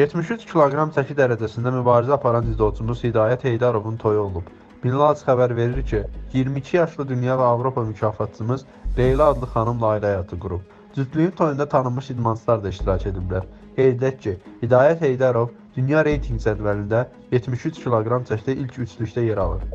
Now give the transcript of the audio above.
73 kiloqram çəki dərəcəsində mübarizə aparan dzidoçumuz Hidayət Heydarovun toyu olub. Binlaç xəbər verir ki, 22 yaşlı dünya və Avropa mükafatçımız Leyla adlı xanımla ailə həyatı qurub. Cütlüyün toyunda tanınmış idmançılar da iştirak ediblər. Qeyd edək ki, Hidayət Heydarov dünya reytinq cədvəlində 73 kiloqram çəkdə ilk üçlükdə yer alır.